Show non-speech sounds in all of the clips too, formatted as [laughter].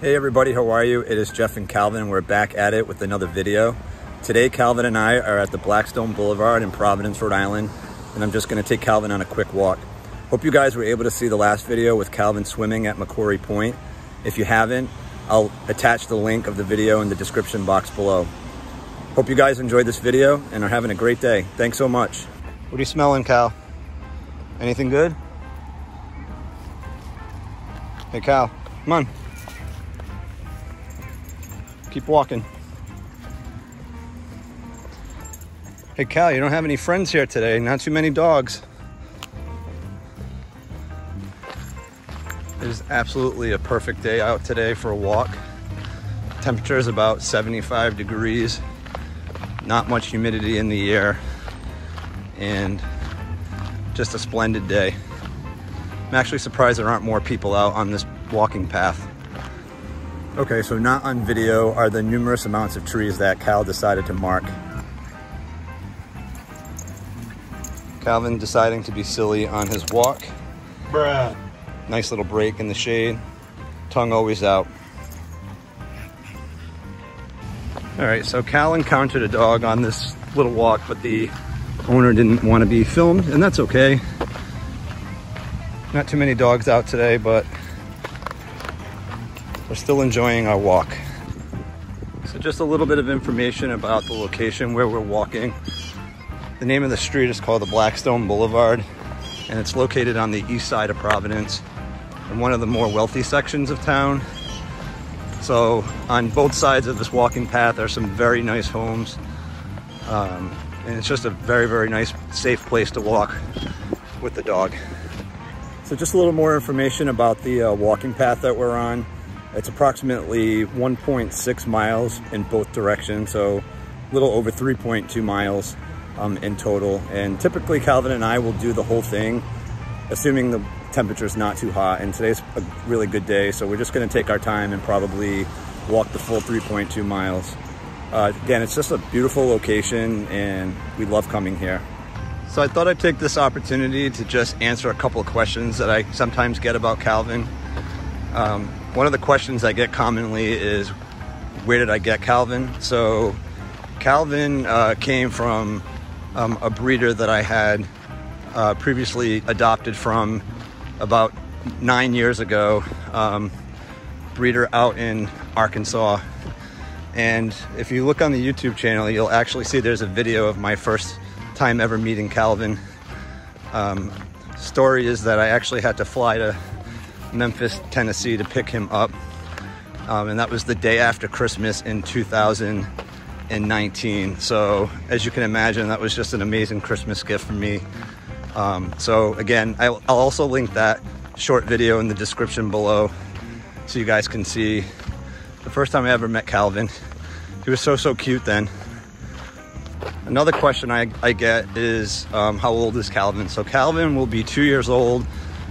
Hey everybody, how are you? It is Jeff and Calvin. We're back at it with another video. Today, Calvin and I are at the Blackstone Boulevard in Providence, Rhode Island, and I'm just gonna take Calvin on a quick walk. Hope you guys were able to see the last video with Calvin swimming at McCorrie Point. If you haven't, I'll attach the link of the video in the description box below. Hope you guys enjoyed this video and are having a great day. Thanks so much. What are you smelling, Cal? Anything good? Hey, Cal, come on. Keep walking. Hey Cal, you don't have any friends here today. Not too many dogs. It is absolutely a perfect day out today for a walk. Temperature is about 75 degrees. Not much humidity in the air. And just a splendid day. I'm actually surprised there aren't more people out on this walking path. Okay, so not on video are the numerous amounts of trees that Cal decided to mark. Calvin deciding to be silly on his walk. Bruh. Nice little break in the shade. Tongue always out. All right, so Cal encountered a dog on this little walk, but the owner didn't want to be filmed, and that's okay. Not too many dogs out today, but we're still enjoying our walk. So just a little bit of information about the location where we're walking. The name of the street is called the Blackstone Boulevard, and it's located on the east side of Providence in one of the more wealthy sections of town. So on both sides of this walking path are some very nice homes. Um, and it's just a very, very nice, safe place to walk with the dog. So just a little more information about the uh, walking path that we're on. It's approximately 1.6 miles in both directions, so a little over 3.2 miles um, in total. And typically Calvin and I will do the whole thing, assuming the temperature is not too hot. And today's a really good day, so we're just gonna take our time and probably walk the full 3.2 miles. Uh, again, it's just a beautiful location and we love coming here. So I thought I'd take this opportunity to just answer a couple of questions that I sometimes get about Calvin. Um, one of the questions I get commonly is, where did I get Calvin? So Calvin uh, came from um, a breeder that I had uh, previously adopted from about nine years ago, um, breeder out in Arkansas. And if you look on the YouTube channel, you'll actually see there's a video of my first time ever meeting Calvin. Um, story is that I actually had to fly to Memphis, Tennessee to pick him up. Um, and that was the day after Christmas in 2019. So as you can imagine, that was just an amazing Christmas gift for me. Um, so again, I'll, I'll also link that short video in the description below so you guys can see the first time I ever met Calvin. He was so, so cute then. Another question I, I get is um, how old is Calvin? So Calvin will be two years old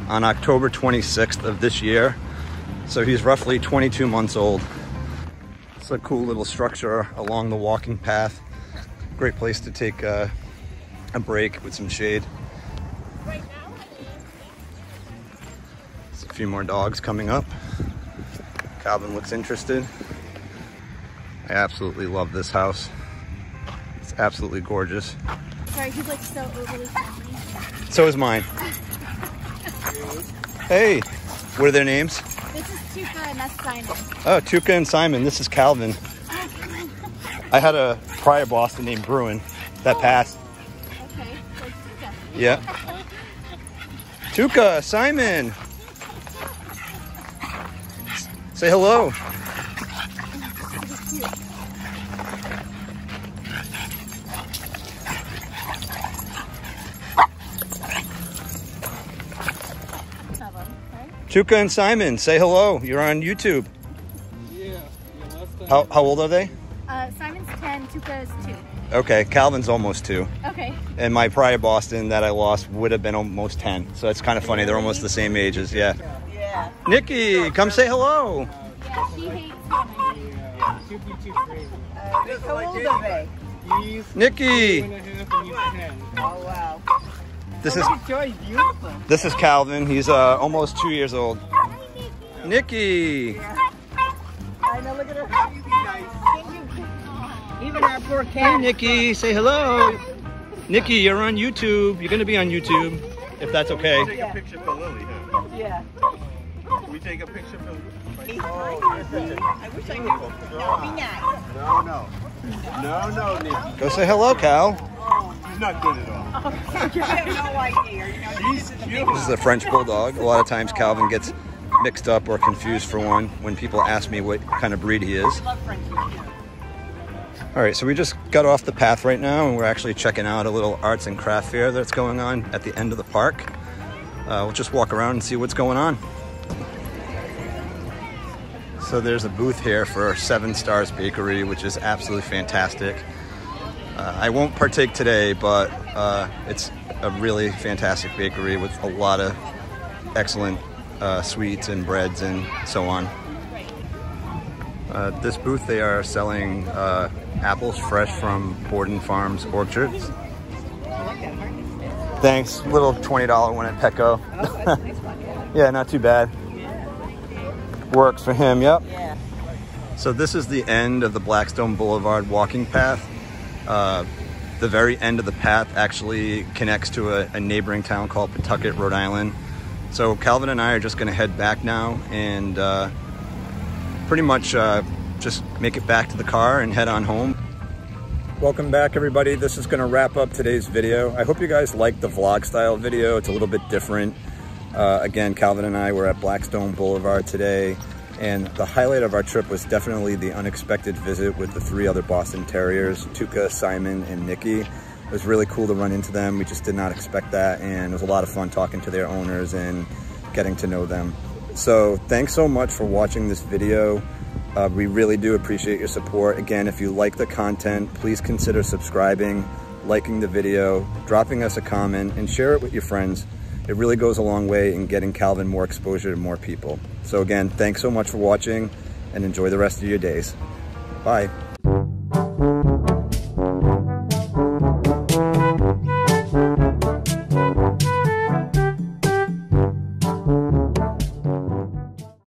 on October 26th of this year. So he's roughly 22 months old. It's a cool little structure along the walking path. Great place to take uh, a break with some shade. There's a few more dogs coming up. Calvin looks interested. I absolutely love this house. It's absolutely gorgeous. Sorry, he's like so overly friendly. So is mine. Hey, what are their names? This is Tuuka and that's Simon. Oh, Tuuka and Simon. This is Calvin. I had a prior Boston named Bruin that oh. passed. Okay, so Tuuka. Yeah. Tuuka, Simon. Say hello. Right? Tuuka and Simon, say hello. You're on YouTube. Yeah. yeah last time. How, how old are they? Uh, Simon's 10, Tuuka is 2. Okay, Calvin's almost two. Okay. And my prior Boston that I lost would have been almost 10. So it's kind of funny. They're almost the same ages. Yeah. Yeah. Nicky, come say hello. Yeah, she hates swimming. Yeah. Two be too crazy. How old are they? Nicky, and a half and he's ten. Oh wow. This is this is Calvin. He's uh, almost two years old. Hi, Nicky. Nicky, Even our poor Hey. Nicky, say hello. Nicky, you're on YouTube. You're gonna be on YouTube, if that's okay. Take a picture for Lily. Yeah. We take a picture for Lily. I wish I knew. No, be nice. No, no. No, no, Nicky. Go say hello, Cal. She's not good at all. You have no idea. You know, She's cute. This is a French Bulldog. A lot of times Calvin gets mixed up or confused for one when people ask me what kind of breed he is. All right, so we just got off the path right now, and we're actually checking out a little arts and craft fair that's going on at the end of the park. Uh, we'll just walk around and see what's going on. So there's a booth here for Seven Stars Bakery, which is absolutely fantastic. Uh, I won't partake today, but uh, it's a really fantastic bakery with a lot of excellent uh, sweets and breads and so on. Uh, this booth, they are selling uh, apples fresh from Borden Farms orchards. Thanks. Little $20 one at Petco. [laughs] yeah, not too bad. Works for him, yep. So this is the end of the Blackstone Boulevard walking path. Uh, the very end of the path actually connects to a, a neighboring town called Pawtucket, Rhode Island. So Calvin and I are just going to head back now and uh, pretty much uh, just make it back to the car and head on home. Welcome back everybody. This is going to wrap up today's video. I hope you guys liked the vlog style video. It's a little bit different. Uh, again, Calvin and I were at Blackstone Boulevard today and the highlight of our trip was definitely the unexpected visit with the three other Boston Terriers, Tuuka, Simon, and Nicky. It was really cool to run into them. We just did not expect that and it was a lot of fun talking to their owners and getting to know them. So thanks so much for watching this video. Uh, we really do appreciate your support. Again, if you like the content, please consider subscribing, liking the video, dropping us a comment, and share it with your friends. It really goes a long way in getting Calvin more exposure to more people. So again, thanks so much for watching and enjoy the rest of your days. Bye.